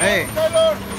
はい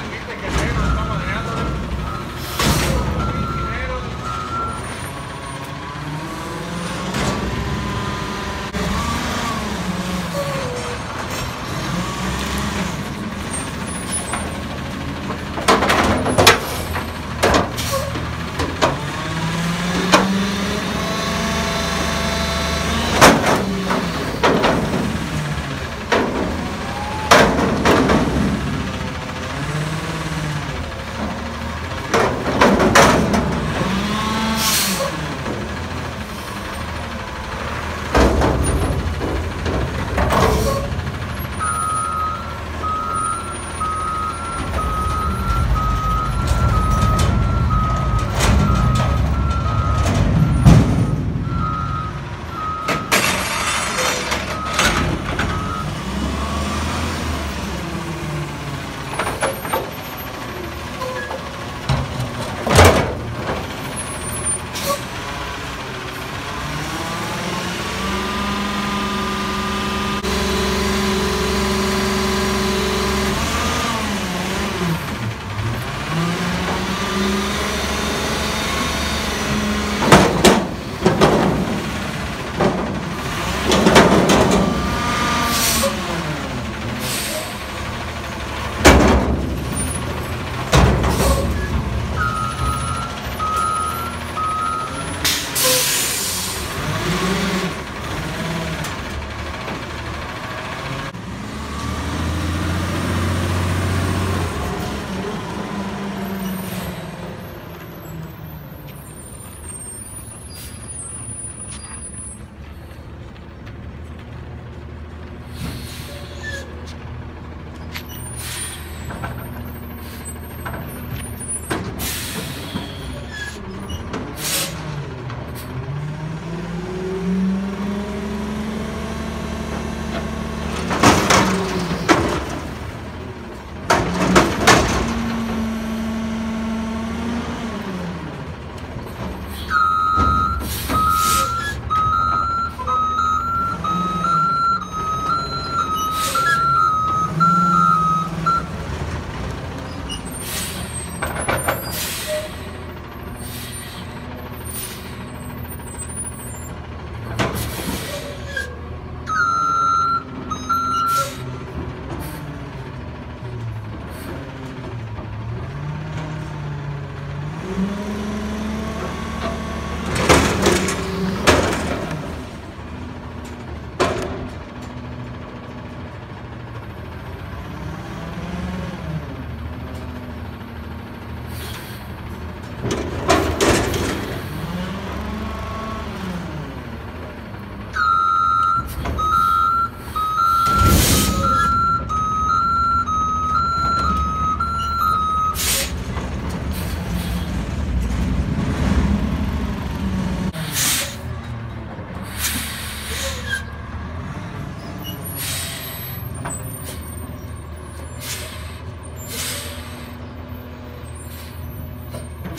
Yeah, we think it's